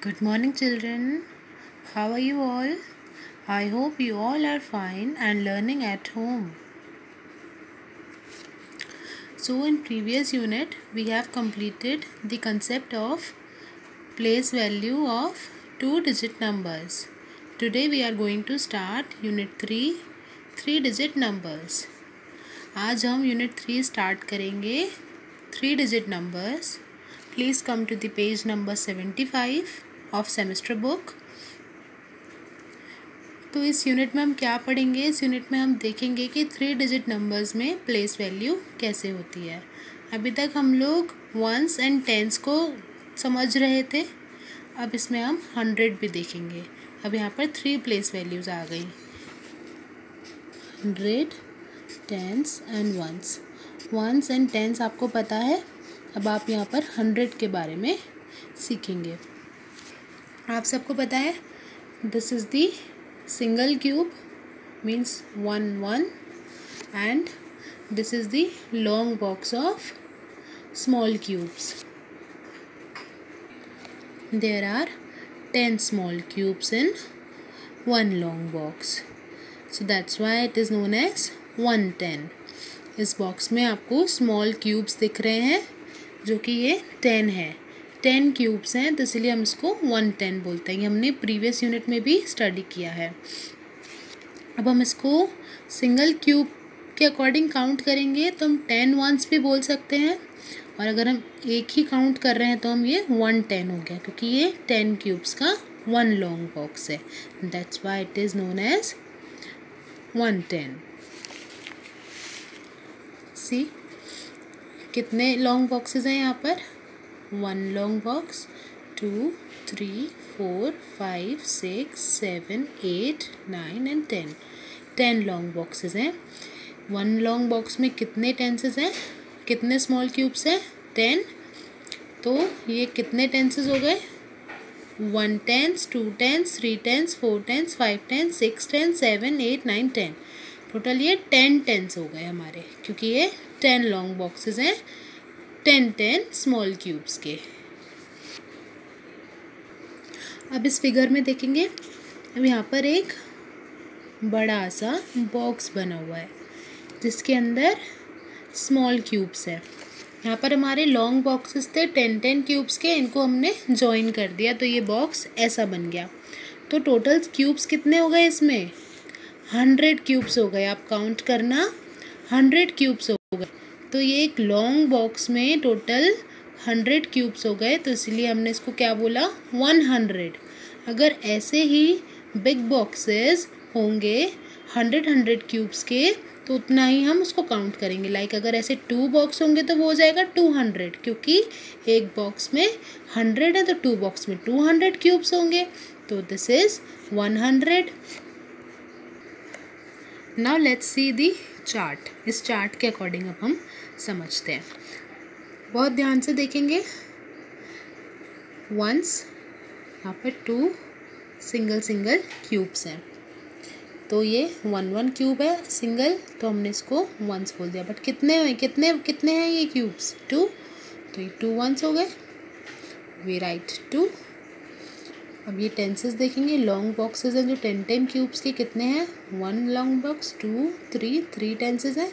Good morning, children. How are you all? I hope you all are fine and learning at home. So, in previous unit, we have completed the concept of place value of two digit numbers. Today, we are going to start unit 3 three digit numbers. आज हम unit three start करेंगे three digit numbers please come to the page number seventy five of semester book तो इस unit में हम क्या पढ़ेंगे? इस यूनिट में हम देखेंगे कि थ्री डिजिट नंबर्स में प्लेस वैल्यू कैसे होती है। अभी तक हम लोग वंस एंड टेंस को समझ रहे थे। अब इसमें हम हंड्रेड भी देखेंगे। अब यहाँ पर थ्री प्लेस वैल्यूज़ आ गई। Hundred tens and ones ones and tens आपको पता है? अब आप यहाँ पर हंड्रेड के बारे में सीखेंगे। आप सबको पता है this is the single cube means one one and this is the long box of small cubes there are ten small cubes in one long box so that's why it is known as one ten इस box में आपको small cubes दिख रहे हैं, जो कि ये ten है। टेन क्यूब्स हैं तो इसलिए हम इसको वन टेन बोलते हैं। ये हमने प्रीवियस यूनिट में भी स्टडी किया है। अब हम इसको सिंगल क्यूब के अकॉर्डिंग काउंट करेंगे तो हम टेन वंस भी बोल सकते हैं। और अगर हम एक ही काउंट कर रहे हैं तो हम ये वन टेन हो गया, क्योंकि ये टेन क्यूब्स का वन लॉन्ग बॉक्स है। That's why it is known as one ten. See कितने लॉन्ग बॉक्सेस हैं यहाँ पर? One long box two three four five six seven eight nine and ten ten long boxes हैं. One long box में कितने tenses हैं? कितने small cubes हैं? टेन तो ये कितने टेंसेस हो गए? One tens two tens three tens four tens five tens six tens seven eight nine ten total ये टेन टेंस हो गए हमारे, क्योंकि ये टेन लॉन्ग बॉक्सेस हैं। टेन टेन स्मॉल क्यूब्स के। अब इस फिगर में देखेंगे। अब यहाँ पर एक बड़ा सा बॉक्स बना हुआ है, जिसके अंदर स्मॉल क्यूब्स है। यहाँ पर हमारे लॉन्ग बॉक्सेस थे टेन टेन क्यूब्स के, इनको हमने जॉइन कर दिया तो ये बॉक्स ऐसा बन गया। तो टोटल क्यूब्स कितने हो गए इसमें? हंड्रेड क्यूब्स हो गए, आप काउंट करना हंड्रेड क्यूब्स हो गए। तो ये एक लॉन्ग बॉक्स में टोटल हंड्रेड क्यूब्स हो गए तो इसलिए हमने इसको क्या बोला? वन हंड्रेड अगर ऐसे ही बिग बॉक्सेस होंगे हंड्रेड हंड्रेड क्यूब्स के तो उतना ही हम उसको काउंट करेंगे. लाइक अगर ऐसे टू बॉक्स होंगे तो वो हो जाएगा टू हंड्रेड क्योंकि एक बॉक्स में हंड्रेड है तो टू बॉक्स में टू हंड्रेड क्यूब्स होंगे. तो this is one hundred now let's see the chart इस चार्ट के अकॉर्डिंग अब हम समझते हैं। बहुत ध्यान से देखेंगे। वंस यहाँ पर टू सिंगल सिंगल क्यूब्स हैं। तो ये वन वन क्यूब है सिंगल तो हमने इसको वंस बोल दिया। बट कितने हैं? कितने कितने हैं ये क्यूब्स टू तो ये टू वंस हो गए। वी राइट टू अब ये टेंसेस देखेंगे। लॉन्ग बॉक्सेस हैं जो टेन टेन क्यूब्स के कितने हैं? One long box two three three tenses हैं।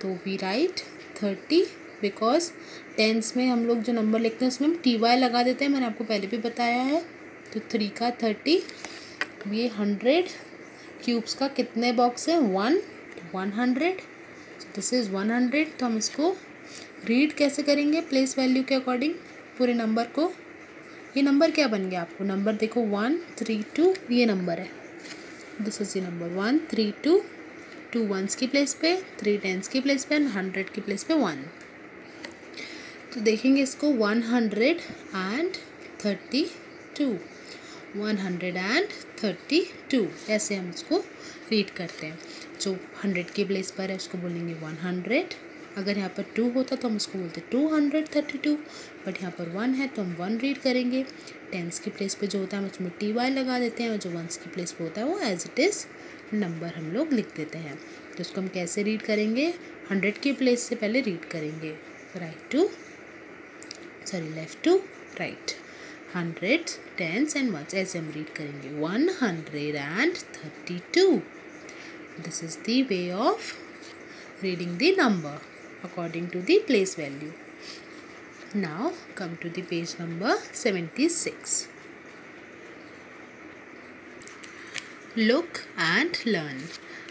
तो we write thirty because tens में हम लोग जो नंबर लिखते हैं, उसमें हम टी वाई लगा देते हैं। मैंने आपको पहले भी बताया है। तो थ्री का थर्टी ये हंड्रेड क्यूब्स का कितने बॉक्स है? One one hundred this is one hundred तो हम इसको रीड कैसे करेंगे? प्लेस वैल्यू के अकॉर्डिंग पूरे नंबर को। ये नंबर क्या बन गया आपको? नंबर देखो, वन, थ्री, टू, ये नंबर है। दिस इज़ ये number one, three, two two ones की प्लेस पे, थ्री टेंस की प्लेस पे एंड हंड्रेड की प्लेस पे वन तो देखेंगे इसको, one hundred and thirty two. One hundred and thirty two, ऐसे हम इसको रीड करते हैं। जो हंड्रेड की प्लेस पर है, उसको बोलेंगे वन हंड्रेड अगर यहाँ पर टू होता तो हम उसको बोलते two hundred thirty two but यहाँ पर वन है तो हम वन रीड करेंगे। टेंस की प्लेस पे जो होता है हम उसमें टी वाई लगा देते हैं और जो वंस की प्लेस पे होता है वो एज इट इज़ नंबर हम लोग लिख देते हैं। तो उसको हम कैसे रीड करेंगे? हंड्रेड की प्लेस से पहले रीड करेंगे। Right to sorry left to right hundred tens and ones ऐसे हम रीड करेंगे। One hundred and thirty two this is the way of reading the number according to the place value now come to the page number seventy six look and learn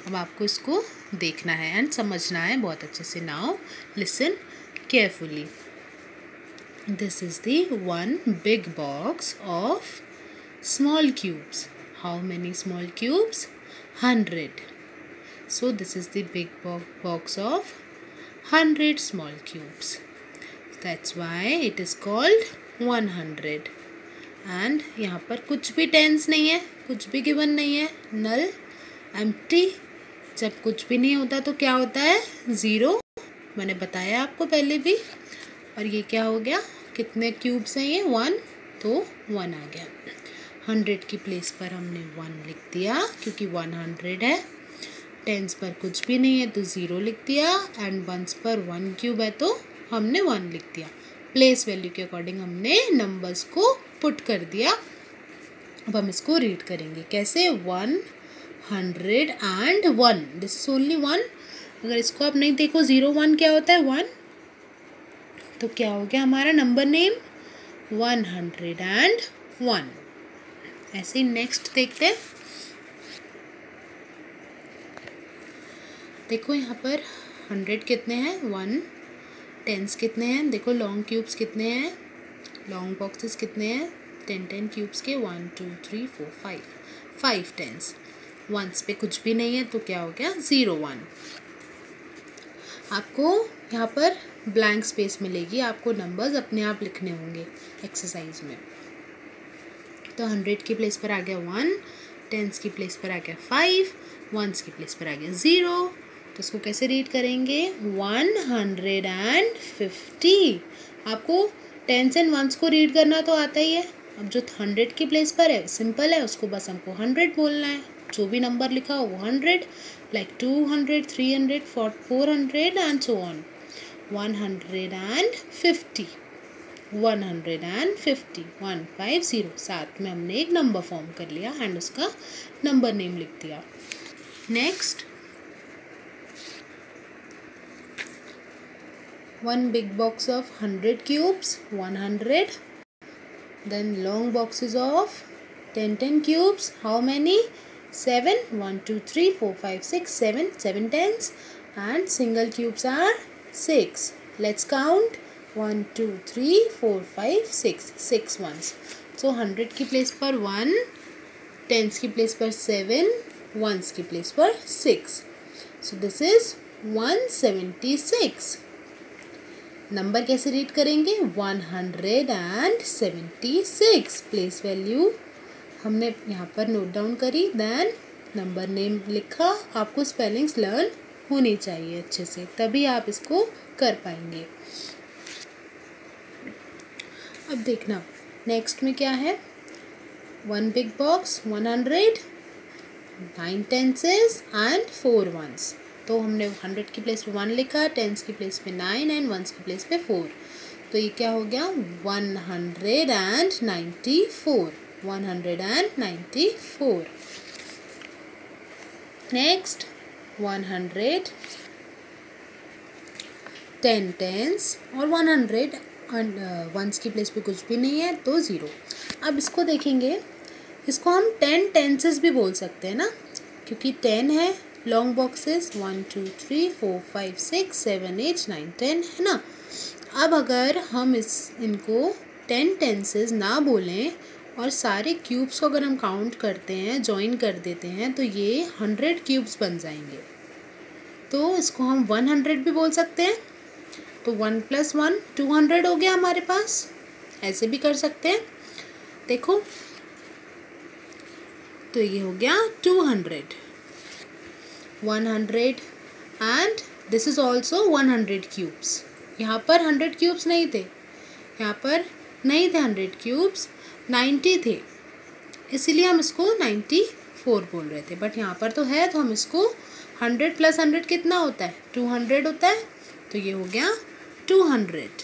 अब आपको इसको देखना है and समझना है बहुत अच्छे से now listen carefully this is the one big box of small cubes how many small cubes 100 so this is the big bo box of 100 small cubes. That's why it is called 100 and यहाँ पर कुछ भी tense नहीं है, कुछ भी given नहीं है नल एम्प्टी जब कुछ भी नहीं होता तो क्या होता है? ज़ीरो मैंने बताया आपको पहले भी। और ये क्या हो गया? कितने क्यूब्स हैं ये? वन तो वन आ गया। हंड्रेड की प्लेस पर हमने वन लिख दिया, क्योंकि वन हंड्रेड है। टेंस पर कुछ भी नहीं है तो ज़ीरो लिख दिया एंड वंस पर वन क्यूब है तो हमने वन लिख दिया। प्लेस वैल्यू के अकॉर्डिंग हमने नंबर्स को पुट कर दिया। अब हम इसको रीड करेंगे। कैसे? One hundred and one this is only one अगर इसको आप नहीं देखो ज़ीरो वन क्या होता है? वन तो क्या हो गया हमारा number name one hundred and one ऐसे नेक्स्ट देखते हैं। देखो यहाँ पर हंड्रेड कितने हैं? वन, टेंस कितने हैं? देखो लॉन्ग क्यूब्स कितने हैं? लॉन्ग बॉक्सेस कितने हैं? टेन टेन क्यूब्स के one two three four five five tens ones पे कुछ भी नहीं है तो क्या हो गया? ज़ीरो वन आपको यहाँ पर ब्लैंक स्पेस मिलेगी। आपको नंबर्स अपने आप लिखने होंगे एक्सरसाइज में. तो हंड्रेड की प्लेस पर आ गया वन टेंस की प्लेस पर आ गया फाइव वंस की प्लेस पर आ गया ज़ीरो तो इसको कैसे रीड करेंगे? वन हंड्रेड एंड फिफ्टी आपको टेंस एंड वंस को रीड करना तो आता ही है। अब जो हंड्रेड की प्लेस पर है सिंपल है, उसको बस हमको हंड्रेड बोलना है। जो भी नंबर लिखा हो वो hundred like two hundred three hundred four four hundred and so on one hundred and fifty one hundred and fifty one five zero साथ में हमने एक नंबर फॉर्म कर लिया एंड उसका नंबर नेम लिख दिया। Next one big box of 100 cubes 100 then long boxes of 10 10 cubes how many 7 1 2 3 4 5 6 7 7 tens and single cubes are 6 let's count 1 2 3 4 5 6 6 ones so 100 की प्लेस पर 1 टेंस की प्लेस पर 7 वंस की प्लेस पर 6 so this is 176 number कैसे read करेंगे? One hundred and seventy six. Place value. हमने यहाँ पर नोट डाउन करी, देन नंबर नेम लिखा। आपको स्पेलिंग्स लर्न होनी चाहिए अच्छे से, तभी आप इसको कर पाएँगे। अब देखना नेक्स्ट में क्या है? One big box one hundred nine tenses and four ones तो हमने हंड्रेड की प्लेस पे वन लिखा टेंस की प्लेस पे नाइन एंड वंस की प्लेस पे फोर तो ये क्या हो गया? One hundred and ninety four one hundred and ninety four next one hundred ten tens और वन हंड्रेड वंस की प्लेस पे कुछ भी नहीं है तो ज़ीरो अब इसको देखेंगे. इसको हम टेन टेंसेस भी बोल सकते हैं ना? क्योंकि टेन है long boxes one two three four five six seven eight nine ten है ना? अब अगर हम इस, इनको टेन टेंसेस ना बोलें और सारे क्यूब्स को अगर हम काउंट करते हैं जॉइन कर देते हैं तो ये हंड्रेड क्यूब्स बन जाएँगे। तो इसको हम वन हंड्रेड भी बोल सकते हैं। तो one plus one two hundred हो गया हमारे पास। ऐसे भी कर सकते हैं। देखो। तो ये हो गया two hundred one hundred and this is also one hundred cubes यहाँ पर हंड्रेड क्यूब्स नहीं थे। यहाँ पर नहीं थे हंड्रेड क्यूब्स नाइन्टी थे। इसीलिए हम इसको नाइन्टी फोर बोल रहे थे। बट यहाँ पर तो है तो हम इसको हंड्रेड प्लस हंड्रेड कितना होता है? टू हंड्रेड होता है तो ये हो गया टू हंड्रेड